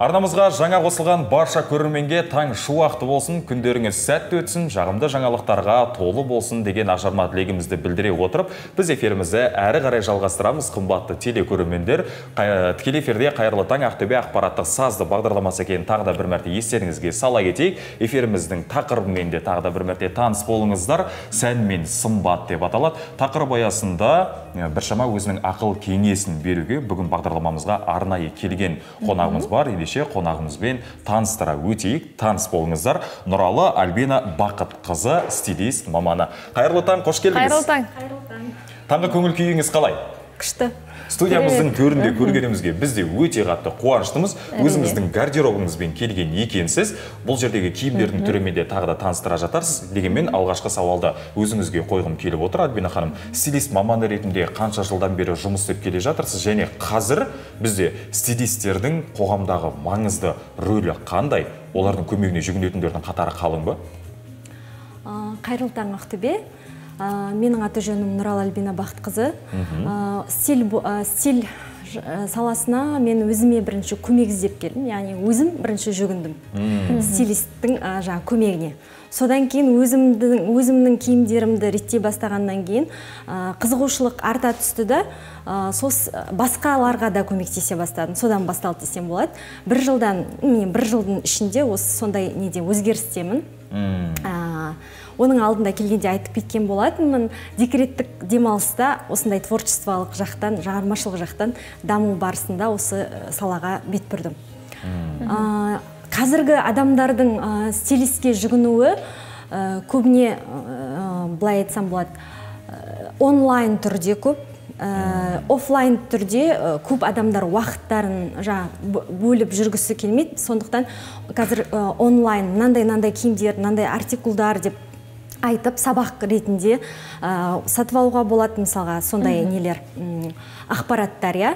Арнамызға жаңа қосылған барша көрерменге таң шуақты болсын, күндеріңіз сәтті өтсін, жағымды жаңалықтарға толы болсын деген ажарма тілегімізді білдіре отырып, біз эфирімізді әрі қарай жалғастырамыз. Қымбатты телекөрермендер, тікелей эфирде қайырлы таң Ақтөбе ақпараттық сазды бағдарламасы екенін тағы да бір мәрте естеріңізге сала кетейік. Эфиріміздің тақырыбымен де тағы да бір мәрте таныс болыңыздар. Сән мен сымбат деп аталады. Тақырып аясында біршама өзінің ақыл кеңесін беруге бүгін бағдарламамызға арнайы келген қонағымыз бар ендеше қонағымызбен таныстыра өтейік. Таныс болыңыздар. Нұралы альбина бақыт қызы стилист маманы. Қайырлы таң қош келдіңіз. Қайырлы таң. Таңғы көңіл күйіңіз қалай? Күшті. Студиямыздың төрінде көргенімізге біз де өте қатты қуаныштымыз. Өзіңіздің гардеробыңызбен келген екенсіз бұл жердегі киімдердің түрімен де тағы да таныстыра жатарсыз дегенмен алғашқы сауалды өзіңізге қойғым келіп отыр альбина ханым. Стилист маманы ретінде қанша жылдан бері жұмыс істеп келе жатырсыз және қазір бізде стилистердің қоғамдағы маңызды рөлі қандай? Олардың көмегіне жүгінетіндердің қатары қалың ба? Қайырлы таң ақтөбе. Менің аты жөнім нұрал альбина бақытқызы. Стиль стиль саласына мен өзіме бірінші көмек іздеп келдім. Яғни өзім бірінші жүгіндім. Стилисттің жаңағы көмегіне. Содан кейін өзімдің өзімнің киімдерімді реттей бастағаннан кейін қызығушылық арта түсті да сол басқаларға да көмектесе бастадым. Содан басталды десем болады. Бір жылдан мен бір жылдың ішінде осы сондай неде өзгерістемін. Оның алдында келгенде айтып кеткен болатынмын. Декреттік демалыста осындай творчестволық жақтан шығармашылық жақтан даму барысында осы салаға бет бұрдым. Қазіргі адамдардың стилистке жүгінуі көбіне былай айтсам болады онлайн түрде көп офлайн түрде көп адамдар уақыттарын жаңа бөліп жүргісі келмейді. Сондықтан қазір онлайн мынандай мынандай киімдер мынандай артикулдар деп айтып сабақ ретінде ә, сатып алуға болады мысалға сондай нелер ақпараттар иә?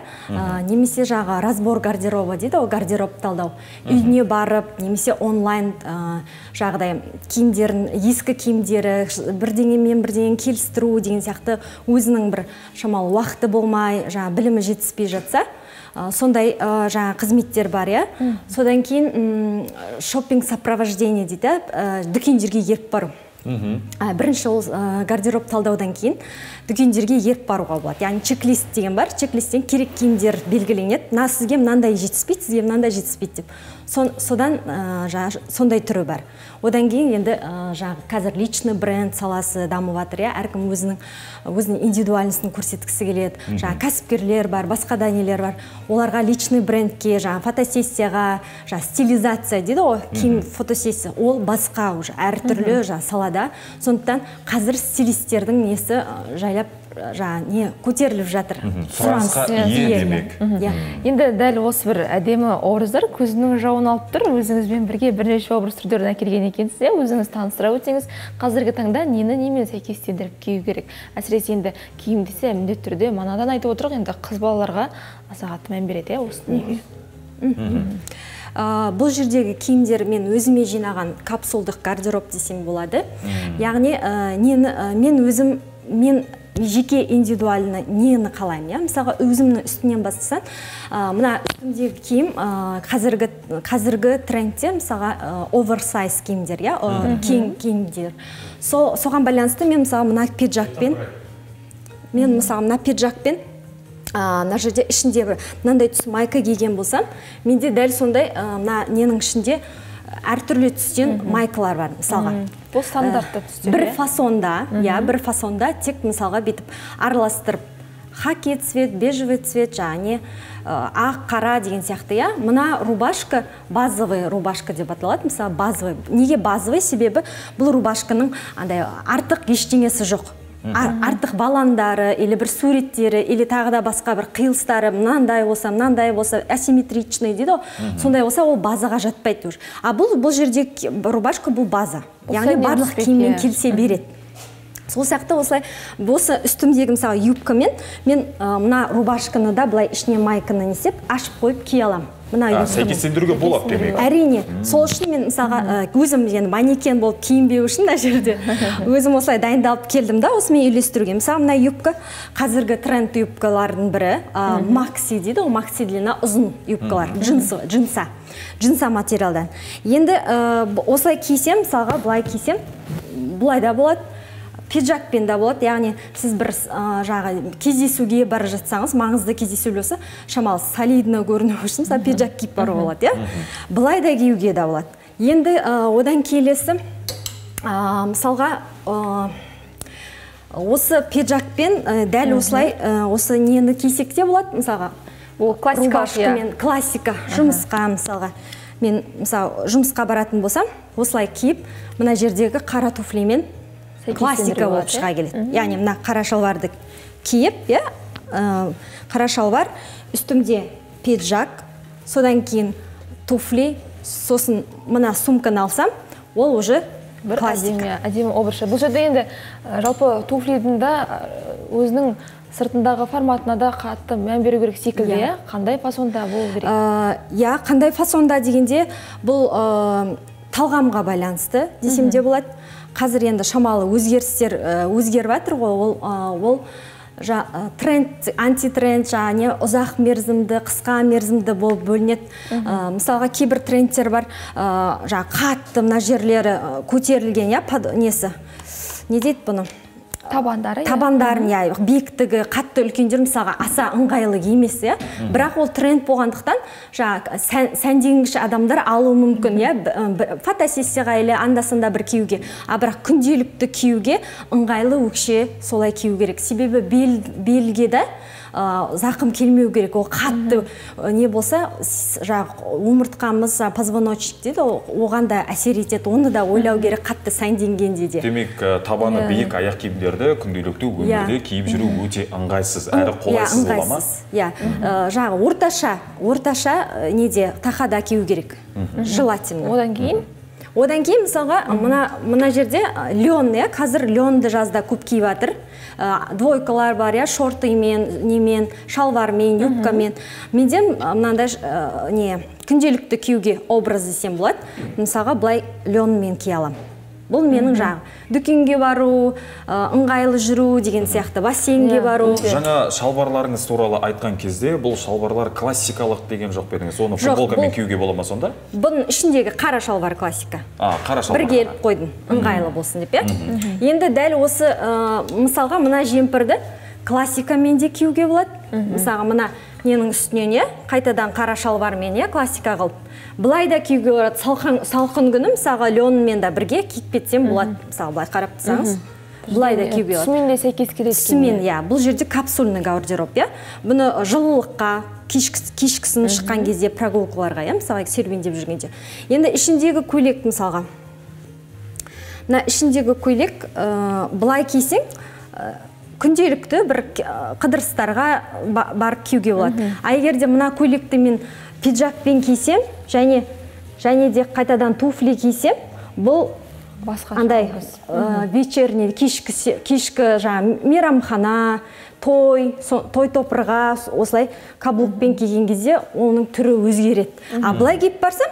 Немесе жағы разбор гардероба дейді ғой гардероб талдау. Үйіне барып немесе онлайн ә, жағдай киімдерін ескі киімдері бірдеңемен бірдеңені келістіру деген сияқты өзінің бір шамалы уақыты болмай жаңа білімі жетіспей жатса сондай ә, жаңа қызметтер бар иә? Содан кейін шоппинг сопровождение дейді ә, дүкендерге еріп бару. Бірінші ол гардероб талдаудан кейін дүкендерге еріп баруға болады. Яғни чек лист деген бар. Чек листтен керек киімдер белгіленеді. Мына сізге мынандай жетіспейді сізге мынандай жетіспейді деп. Содан жаңағы сондай түрі бар. Одан кейін енді жаңағы қазір личный бренд саласы дамып жатыр иә? Әркім өзінің өзінің индивидуальностін көрсеткісі келеді. Жаңағы кәсіпкерлер бар басқа да нелер бар. Оларға личный брендке жаңағы фотосессияға жаңағы стилизация дейді ғой киім фотосессия. Ол басқа уже әртүрлі жаңағы салада. Сондықтан қазір стилистердің несі жайлап жаңағы не көтеріліп жатыр. Сұранысқа ие демек. Енді дәл осы бір әдемі образдар көзінің жауын алып тұр. Өзіңізбен бірге бірнеше образ түрлерін әкелген екенсіз иә. Өзіңіз таныстыра өтсеңіз қазіргі таңда нені немен сәйкестендіріп кию керек? Әсіресе енді киім десе міндетті түрде манадан айтып отырық. Енді қыз балаларға аса қатты мән береді иә осы дүниеге. Бұл жердегі киімдер мен өзіме жинаған капсулдық гардероб десем болады. Яғни нені мен өзім мен жеке индивидуально нені қалаймын иә? Мысалға өзімнің үстінен бастасам мына үстімдегі киім қазіргі қазіргі трендте мысалға оверсайз киімдер иә? Кең киімдер соған байланысты мен мысалы мына пиджакпен мен мысалы мына пиджакпен мына жерде ішінде бір мынандай түс майка киген болсам менде дәл сондай мына ненің ішінде әртүрлі түстен майкалар бар мысалға. Бұл стандартты түстер бір фасонда иә бір фасонда тек мысалға бүйтіп араластырып хаки цвет бежевый цвет және ақ қара деген сияқты иә. Мына рубашка базовый рубашка деп аталады. Мысалы базовый неге базовый себебі бұл рубашканың андай артық ештеңесі жоқ. Артық баландары или бір суреттері или тағы да басқа бір қиылыстары мынандай болса мынандай болса асимметричный дейді ғой. Сондай болса ол базаға жатпайды уже. А бұл бұл жерде рубашка бұл база. Яғни барлық киіммен келісе береді. Сол сияқты осылай осы үстімдегі мысалы юбкамен мен мына рубашканы да былай ішіне майканы несеп ашып қойып кие аламын. Мына сәйкестендіруге болады демек. әрине сол үшін мен мысалға өзім енді манекен болып киінбеу үшін мына жерде өзім осылай дайындалып келдім да осымен үйлестіруге. Мысалы мына юбка қазіргі тренд юбкалардың бірі макси дейді ғой макси длина ұзын юбкалар джинсы джинса джинса материалдан енді осылай кисем мысалға былай кисем былай да болады. Пиджакпен да болады. Яғни сіз бір ә, жағы кездесуге бара жатсаңыз маңызды кездесу болса шамалы солидно көріну үшін мысалы пиджак киіп баруға болады иә? Былай да киюге да болады. Енді ә, одан келесі ә, мысалға ә, осы пиджакпен ә, дәл осылай ә, осы нені кисек те болады мысалға? Ол классикалық иә. рубашкамен классика жұмысқа мысалға. Мен мысалы жұмысқа баратын болсам осылай киіп мына жердегі қара туфлимен классика болып шыға келеді. Яғни мына қара шалбарды киіп иә қара шалбар үстімде пиджак содан кейін туфли сосын мына сумканы алсам ол уже бір әдемі әдемі образ бұл жерде енді жалпы туфлидің да өзінің сыртындағы форматына да қатты мән беру керек секілді Иә. иә? Қандай фасонда болу керек? Иә қандай фасонда дегенде бұл ә, талғамға байланысты десем де болады. Қазір енді шамалы өзгерістер өзгеріп жатыр ғой. Ол ол жа, тренд антитренд жаңағы не ұзақ мерзімді қысқа мерзімді болып бөлінеді. Ә, мысалға кейбір трендтер бар. Ә, жаңағы қатты мына жерлері көтерілген иә несі? Не дейді бұны? Табандары иә. табандарын иә биіктігі қатты үлкендер мысалға аса ыңғайлы емес иә. Бірақ ол тренд болғандықтан жаңағы сән, сәнденгіш адамдар алуы мүмкін иә. Фотосессияға или анда санда бір киюге. А бірақ күнделікті киюге ыңғайлы өкше солай кию керек. Себебі бел, белге да ы, зақым келмеу керек. Ол қатты ы, не болса жаңағы омыртқамыз позвоночник дейді. Ғой, оған да әсер етеді. Оны да ойлау керек қатты сәнденгенде де. Демек ә, табаны биік аяқ киімдерді күнделікті өмірде киіп жүру өте ыңғайсыз әрі қолайсыз бола ма? иә. Ә, жаңағы орташа орташа ә, неде тақада кию керек. Желательно. Одан кейін? Одан кейін мысалға мына мына жерде лен иә? Қазір ленді жазда көп киіп жатыр Ә, двойкалар бар иә? Шортыймен немен шалбармен юбкамен. Менде мынандай ә, не күнделікті киюге образ десем болады. Мысалға былай ленмен кие аламын. Бұл менің жаңағы дүкенге бару ыңғайлы жүру деген сияқты бассейнге Иә, бару. жаңа шалбарларыңыз туралы айтқан кезде бұл шалбарлар классикалық деген жоқ па едіңіз? Оны футболкамен киюге бола ма сонда? Бұның ішіндегі қара шалбар классика. А қара шалбар. Бір келіп қойдым ыңғайлы болсын деп иә? Енді дәл осы мысалға мына жемпірді классикамен де киюге болады. Мысалға мына ненің үстінен иә қайтадан қара шалбармен иә классика қылып. Былай да киюге болады салқын, салқын күні мысалға ленмен де бірге киіп кетсем болады. Мысалы былай қарап тұрсаңыз. Былай да киюге болады түсімен де сәйкес келеді түсімен иә. бұл жерде капсульный гардероб иә. Бұны жылылыққа кешкі, кешкісін шыққан кезде прогулкаларға иә мысалға серуендеп жүргенде. Енді ішіндегі көйлек мысалға. Мына ішіндегі көйлек ә, былай кисең ә, күнделікті бір қыдырыстарға ба- барып киюге болады. А егер де мына көйлекті мен пиджакпен кисем және және де қайтадан туфли кисем бұл басқа андай ә, вечерний кешкі кешкі жаңағы мейрамхана той со- той топырға осылай каблукпен киген кезде оның түрі өзгереді. А былай киіп барсам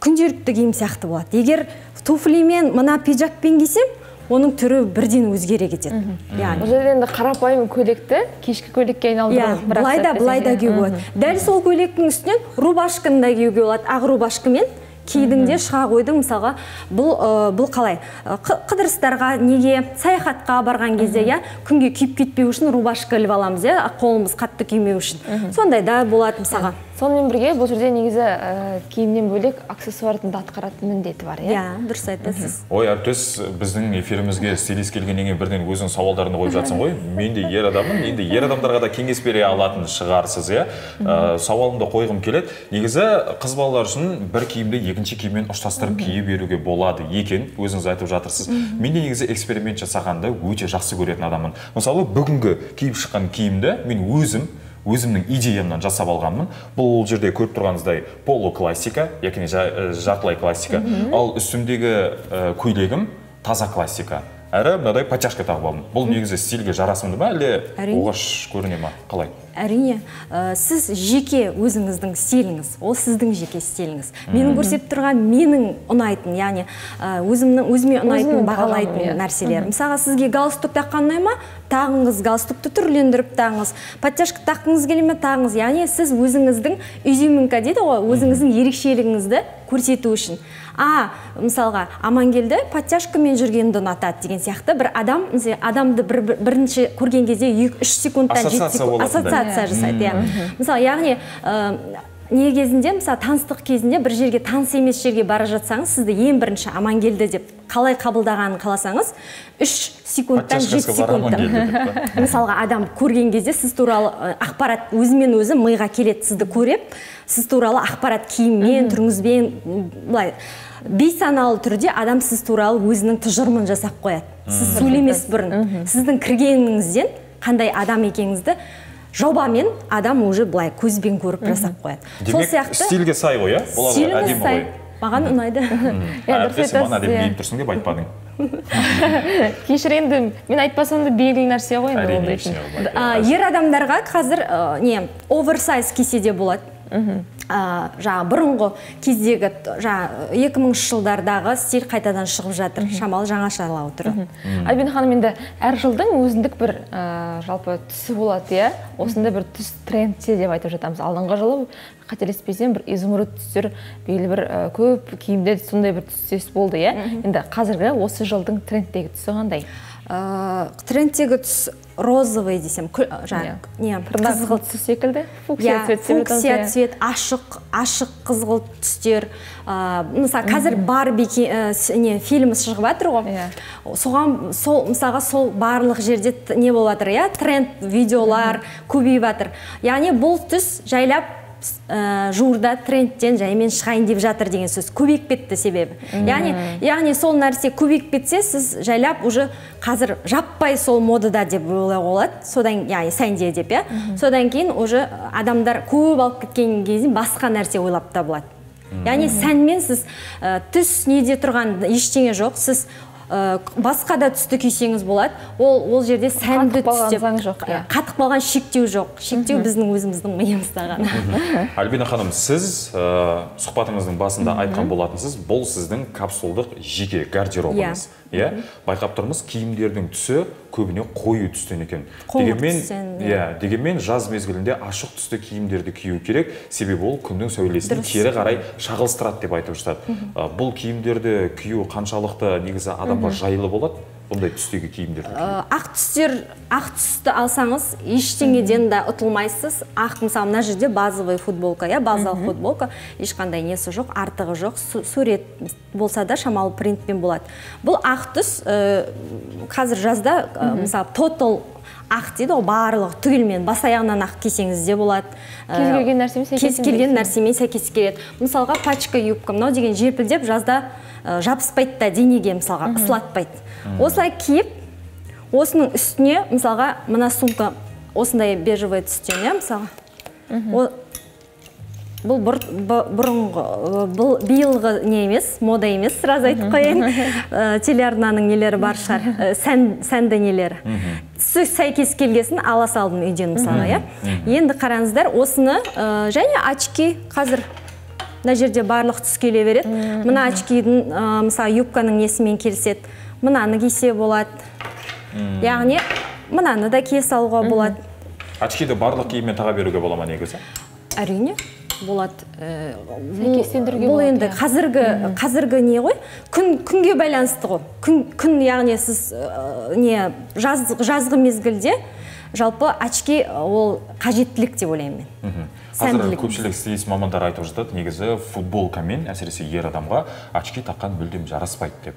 күнделікті киім сияқты болады. Егер туфлимен мына пиджакпен кисем оның түрі бірден өзгере кетеді. Бұл яғни жерде енді қарапайым көйлекті кешкі көйлекке иә айналдыру бір былай да былай да киюге болады. Дәл сол көйлектің үстінен рубашканы да киюге болады. Ақ рубашкамен кидің де шыға қойдың мысалға бұл ә, бұл қалай? Қы- қыдырыстарға неге саяхатқа барған кезде иә күнге күйіп кетпеу үшін рубашка іліп аламыз иә қолымыз қатты күймеу үшін. Сондай да болады мысалға. Сонымен бірге бұл жерде негізі ә, киімнен бөлек аксессуардың да атқаратын міндеті бар иә? Иә дұрыс айтасыз. Ой әріптес біздің эфирімізге стилист келгеннен кейін бірден өзің сауалдарыңды қойып жатсың ғой. Мен де ер адаммын енді ер адамдарға да кеңес бере алатын шығарсыз иә? Ә, сауалымды қойғым келеді. Негізі қыз балалар үшін бір киімді екінші киіммен ұштастырып кие беруге болады екен өзіңіз айтып жатырсыз. Мен де негізі эксперимент жасағанды өте жақсы көретін адаммын. Мысалы бүгінгі киіп шыққан киімді мен өзім өзімнің идеямнан жасап алғанмын. Бұл жерде көріп тұрғаныңыздай поло классика яғни жа- жартылай классика. Ал үстімдегі ә, көйлегім таза классика. Әрі мынадай подтяжка тағып алдым. Бұл негізі стильге жарасымды ма әлде оғаш көріне ма қалай? Әрине ә, сіз жеке өзіңіздің стиліңіз ол сіздің жеке стиліңіз. Менің көрсетіп тұрған менің ұнайтын яғни өзімнің өзіме ұнайтын бағалайтын иә. нәрселер. Мысалға сізге галстук таққан ұнай ма? Тағыңыз галстукты түрлендіріп тағыңыз. Подтяжка таққыңыз келе ме? Тағыңыз. Яғни сіз өзіңіздің изюминка дейді ғой өзіңіздің ерекшелігіңізді көрсету үшін. А мысалға амангелді подтяжкамен жүргенді ұнатады деген сияқты. Бір адам адамды бір, бір- бірінші көрген кезде екі үш секундтан жеті Ассоциация секунд. Ассоциация жасайды иә. Мысалы яғни не кезінде мысалы таныстық кезінде бір жерге таныс емес жерге бара жатсаңыз сізді ең бірінші амангелді деп қалай қабылдағанын қаласаңыз үш секундтан жеті секундта мысалға адам көрген кезде сіз туралы ақпарат өзімен өзі миға келеді сізді көріп сіз туралы ақпарат киіммен түріңізбен былай бейсаналы түрде адам сіз туралы өзінің тұжырымын жасап қояды. Сіз сөйлемес бұрын. Сіздің кіргеніңізден қандай адам екеніңізді жобамен адам уже былай көзбен көріп жасап қояды. Сол демек сияқты стильге сай ғой иә? әдемі сай. ғой. Маған ұнайды. Иә, әріптесім деп иә. киініп тұрсың деп айтпадың кешір енді мен айтпасам да белгілі нәрсе ғой енді ол дейтін. ер адамдарға қазір ә, не оверсайз кисе де болады. А, жаңағы бұрынғы кездегі т- жаңағы 2000 жылдардағы стиль қайтадан шығып жатыр. Шамалы жаңашалау түрі. Альбина ханым енді әр жылдың өзіндік бір ә, жалпы түсі болады иә? Осындай бір түс трендте деп айтып жатамыз. Алдыңғы жылы қателеспесем бір изумруд түстер белгілі бір ә, көп киімде сондай бір түстес болды иә? Енді қазіргі осы жылдың трендтегі түсі қандай? Ә, трендтегі түс розовый десем күл- жаңағы не қызғылт түс секілді фуксия цвет фуксия цвет ашық ашық қызғылт түстер. Ә, мысалы қазір барби ә, не фильмі шығып жатыр ғой. Иә. соған сол мысалға сол барлық жерде не болып жатыр иә тренд видеолар көбейіп жатыр яғни бұл түс жайлап ә, жуырда трендтен жаймен шығайын деп жатыр деген сөз көбейіп кетті себебі. Яғни яғни сол нәрсе көбейіп кетсе сіз жайлап уже қазір жаппай сол модада деп ойлауға болады содан яғни сәнде деп иә. Содан кейін уже адамдар көп алып кеткен кезде басқа нәрсе ойлап табылады. Яғни сәнмен сіз ә, түс неде тұрған ештеңе жоқ. Сіз ә, басқа да түсті кисеңіз болады. Ол ол жерде сәнді Қатып қалған түс деп заң жоқ, иә. қатып қалған шектеу жоқ. Шектеу біздің өзіміздің миымызда ғана альбина ханым сіз ә, сұхбатыңыздың басында айтқан болатынсыз бұл сіздің капсулдық жеке гардеробыңыз. Иә? Байқап тұрмыз киімдердің түсі көбіне қою түстен екен. Дегенмен түстен, иә дегенмен жаз мезгілінде ашық түсті киімдерді кию керек. Себебі ол күннің сәулесін кері қарай шағылыстырады деп айтып жатады. Бұл киімдерді кию қаншалықты негізі адамға жайлы болады? Бұндай түстегі киімдерді кию? Ә, ақ түстер ақ түсті алсаңыз ештеңеден де ұтылмайсыз. Ақ мысалы мына жерде базовый футболка иә базалық футболка. Ешқандай несі жоқ артығы жоқ су- сурет болса да шамалы принтпен болады. Бұл ақ түс ә, қазір жазда ә, мысалы тотал ақ дейді ғой барлығы түгелмен бас аяғынан ақ кисеңіз де болады. Кез келген нәрсемен сәйкес кез келген нәрсемен сәйкес келеді. Мысалға пачка юбка мынау деген желпілдеп жазда жабыспайды да денеге мысалға ысылатпайды. Осылай киіп осының үстіне мысалға мына сумка осындай бежевый түстен иә мысалға? Бұл бұр, бұрынғы ә, бұл биылғы не емес мода емес сразу айтып қояйын. Ә, телеарнаның нелері бар шығар. Ә, сән сәнді нелері түсі сәйкес келгесін ала салдым үйден мысалы иә. Енді қараңыздар осыны ә, және очки қазір мына жерде барлық түс келе береді. Мына очкидің ә, мысалы юбканың несімен келіседі. Мынаны кисе болады. Яғни мынаны да кие салуға болады. Очкиді барлық киіммен таға беруге бола ма негізі? Әрине болады. Ә, бұл- енді иә. қазіргі қазіргі не ғой? Күн күнге байланысты ғой. Күн күн яғни сіз ә, не жаз, жазғы мезгілде жалпы очки ол қажеттілік деп ойлаймын мен. Қазір көпшілік стилист мамандар айтып жатады негізі футболкамен әсіресе ер адамға очки таққан мүлдем жараспайды деп.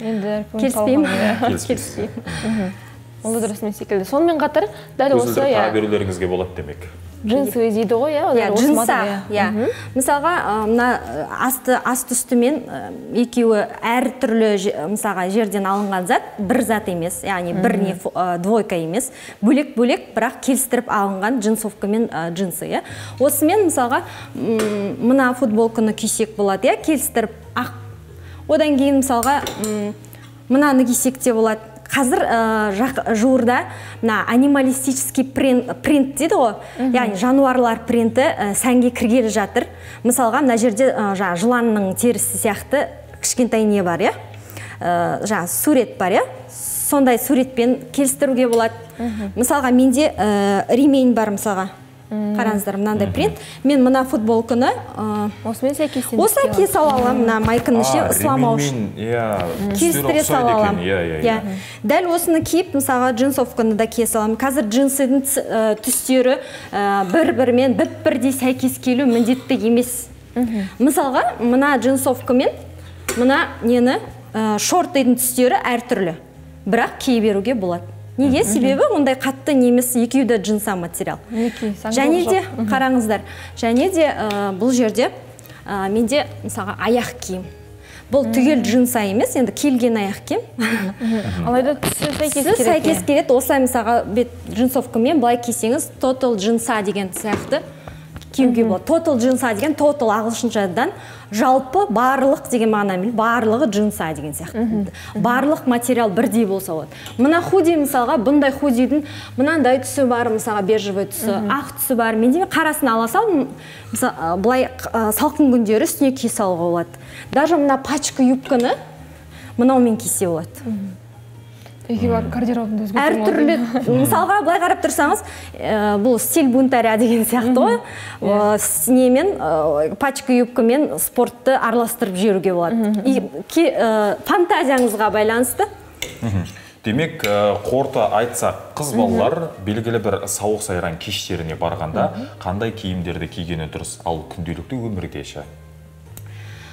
Енді келіспеймін. иә. келіспейсіз ол да дұрыс емес секілді. Сонымен қатар дәл осы иә берулеріңізге болады демек. Джинсовый дейді ғой иә иә джинса мода, иә. мысалға мына асты асты үстімен екеуі әртүрлі мысалға жерден алынған зат бір зат емес яғни бір не двойка емес. Бөлек бөлек бірақ келістіріп алынған джинсовка мен джинсы иә. Осымен мысалға мына футболканы кисек болады иә келістіріп ақ. Одан кейін мысалға мынаны кисек те болады. Қазір ә, жақ- жуырда мына анималистический принт, принт дейді ғой. Яғни жануарлар принті ә, сәнге кіргелі жатыр. Мысалға мына жерде ә, жаңағы жыланның терісі сияқты кішкентай не бар иә? Ә, жаңағы сурет бар иә? Сондай суретпен келістіруге болады. Мысалға менде ә, ремень бар мысалға. Қараңыздар мынандай принт. Мен мына футболканы ә, осымен сәйкестендіріп осы әкеле сала аламын мына майканың ішіне ысламау үшін иә келістіре сала аламын. Иә иә иә. дәл осыны киіп мысалға джинсовканы да кие саламын қазір джинсының ә, түстері бір бірімен бір бірдей сәйкес келу міндетті емес. Мысалға мына джинсовкамен мына нені ә, шортидің түстері әртүрлі. Бірақ кие беруге болады. Неге себебі ондай қатты немес екеуі де джинса материал. Және де қараңыздар және де ә, бұл жерде ә, менде мысалға аяқ киім. Бұл түгел джинса емес енді келген аяқ киім. Алайда түсі сәйкес сәйкес келеді осылай мысалға бет джинсовкамен былай кисеңіз тотал джинса деген сияқты. Киюге болады. Тотал джинса деген тотал ағылшыншадан жалпы барлық деген мағынамен барлығы джинса деген сияқты. Барлық материал бірдей болса болады. Мына худи мысалға бұндай худидің мынандай түсі бар мысалға бежевый түсі ақ түсі бар. Менде қарасын ала сал м, мысал- ә, былай салқын күндері үстіне кие салуға болады. Даже мына пачка юбканы мынаумен кисе болады. Үйге барып гардеробымды өзгертуім әртүрлі мысалға былай қарап тұрсаңыз ә, бұл стиль бунтаря деген сияқты ғой Ә, с- немен ә, пачка юбкамен спортты араластырып жүруге болады. И ке- ә, фантазияңызға байланысты? Демек ә, қорыта айтсақ қыз балалар белгілі бір сауық сайран кештеріне барғанда қандай киімдерді кигені дұрыс ал күнделікті өмірде ше?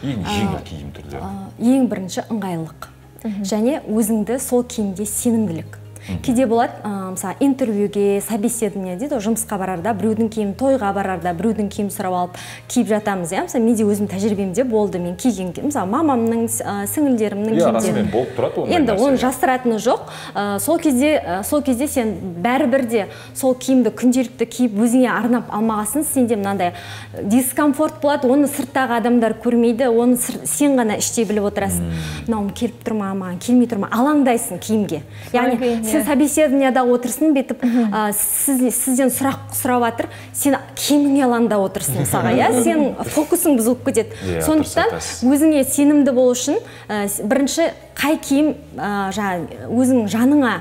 Ең жеңіл киім түрлері. ең бірінші ыңғайлылық. Және өзіңді сол киімде сенімділік. Кейде болады ә, мысалы интервьюге собеседование дейді ғой жұмысқа барарда біреудің киімін тойға барарда біреудің киімін сұрап алып киіп жатамыз иә? Мысалы менде өзім тәжірибемде болды мен киген ки- мысалы мамамның ә, сіңілдерімнің иә расымен болып тұрады ондай енді оны жасыратыны жоқ. Ә, сол кезде ә, сол кезде сен бәрібір де сол киімді күнделікті киіп өзіңе арнап алмағасын сенде мынандай дискомфорт болады оны сырттағы адамдар көрмейді оны сыр- сен ғана іште біліп отырасың. Мынауым келіп тұр ма маған келмей тұр ма? Алаңдайсың киімге. Яғни сен иә. собеседованияда отырсың бүйтіп ә, сіз, сізден сұрақ сұрап жатыр сен киіміңе алаңдап отырсың мысалға иә? Сен фокусың бұзылып кетеді. Иә, сондықтан өзіңе сенімді болу үшін ә, бірінші қай киім ә, жаңағы өзің жаныңа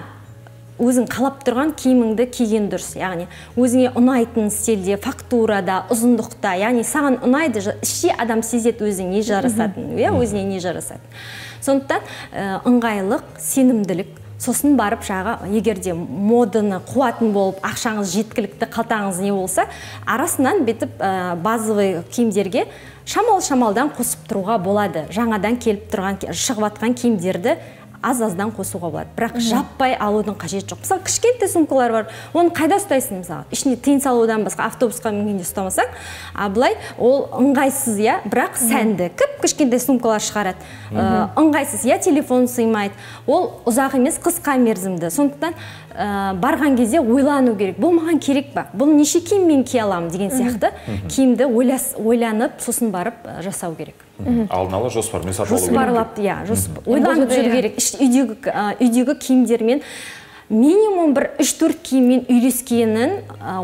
өзің қалап тұрған киіміңді киген дұрыс. Яғни өзіңе ұнайтын стильде фактурада ұзындықта яғни саған ұнайды іште адам сезеді өзіне не жарасатынын иә? Өзіне не жарасатынын. Сондықтан ыңғайлық сенімділік сосын барып жағы егер де моданы қуатын болып ақшаңыз жеткілікті қалтаңыз не болса арасынан бүйтіп ә, базовый киімдерге шамал шамалдан қосып тұруға болады. Жаңадан келіп тұрған шығып жатқан киімдерді аз аздан қосуға болады. Бірақ жаппай алудың қажеті жоқ. Мысалы кішкентай сумкалар бар оны қайда ұстайсың мысалы? Ішіне тиын салудан басқа автобусқа мінгенде ұстамасаң а былай ол ыңғайсыз иә? Бірақ сәнді. Кіп кішкентай сумкалар шығарады. Ә, ыңғайсыз иә? Телефон сыймайды. Ол ұзақ емес қысқа мерзімді. Сондықтан ә, барған кезде ойлану керек. Бұл маған керек па? Бұл неше киіммен кие аламын деген сияқты киімді ойлас, ойланып сосын барып ә, жасау керек. Алдын ала жоспармен сатып алу керек. Жоспарлап иә жоспар ойланып жүру керек. Іш- үйдегі ә, үйдегі киімдермен минимум бір үш төрт киіммен үйлескенін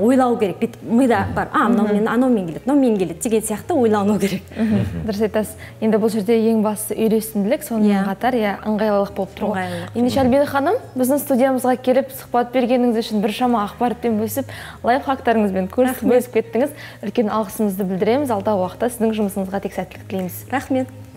ойлау керек. Бүйтіп мида бар. А мынаумен анаумен келеді мынаумен келеді деген сияқты ойлану керек. Дұрыс айтасыз. Енді бұл жерде ең бастысы үйлесімділік сонымен Иә. қатар иә ыңғайлылық болып тұр ғой. Ендеше альбина ханым біздің студиямызға келіп сұхбат бергеніңіз үшін біршама ақпаратпен бөлісіп лайфхактарыңызбен бөлісіп кеттіңіз. Үлкен алғысымызды білдіреміз. Алдағы уақытта сіздің жұмысыңызға тек сәттілік тілейміз. Рахмет.